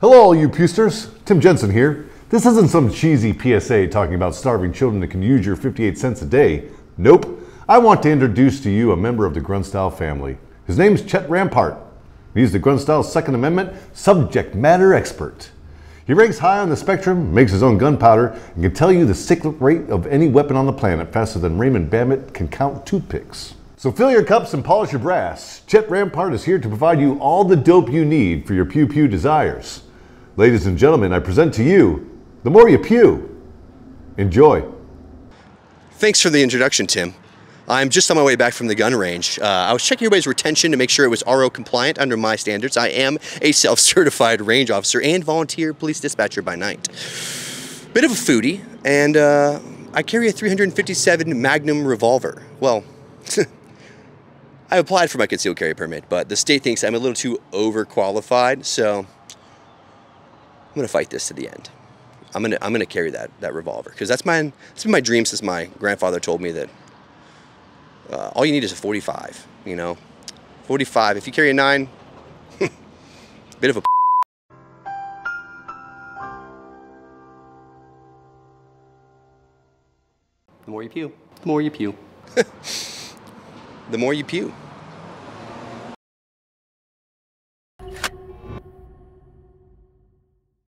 Hello, all you pusters. Tim Jensen here. This isn't some cheesy PSA talking about starving children that can use your 58 cents a day. Nope. I want to introduce to you a member of the Grunt Style family. His name's Chet Rampart. He's the Grunt Style Second Amendment subject matter expert. He ranks high on the spectrum, makes his own gunpowder, and can tell you the cyclic rate of any weapon on the planet faster than Raymond Babbitt can count toothpicks. So fill your cups and polish your brass. Chet Rampart is here to provide you all the dope you need for your pew pew desires. Ladies and gentlemen, I present to you the more you pew. Enjoy. Thanks for the introduction, Tim. I'm just on my way back from the gun range. Uh, I was checking everybody's retention to make sure it was RO compliant under my standards. I am a self-certified range officer and volunteer police dispatcher by night. Bit of a foodie, and uh, I carry a 357 Magnum revolver. Well, I applied for my concealed carry permit, but the state thinks I'm a little too overqualified, so I'm gonna fight this to the end. I'm gonna I'm gonna carry that that revolver because that's my that's been my dream since my grandfather told me that uh, all you need is a 45. You know, 45. If you carry a nine, bit of a The more you pew, the more you pew. the more you pew.